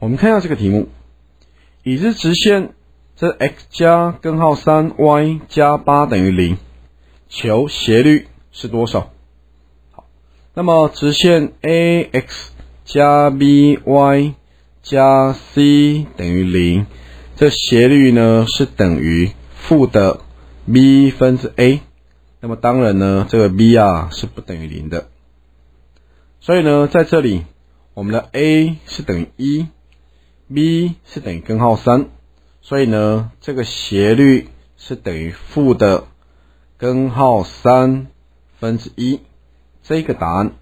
我们看一下这个题目，已知直线这 x 加根号三 y 加八等于零，求斜率是多少？好，那么直线 ax 加 by 加 c 等于零，这斜率呢是等于负的 b 分之 a。那么当然呢，这个 b 啊是不等于零的。所以呢，在这里我们的 a 是等于一，b 是等于根号三，所以呢，这个斜率是等于负的根号三分之一。这个答案